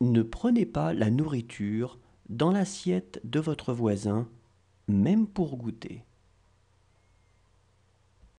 Ne prenez pas la nourriture dans l'assiette de votre voisin, même pour goûter.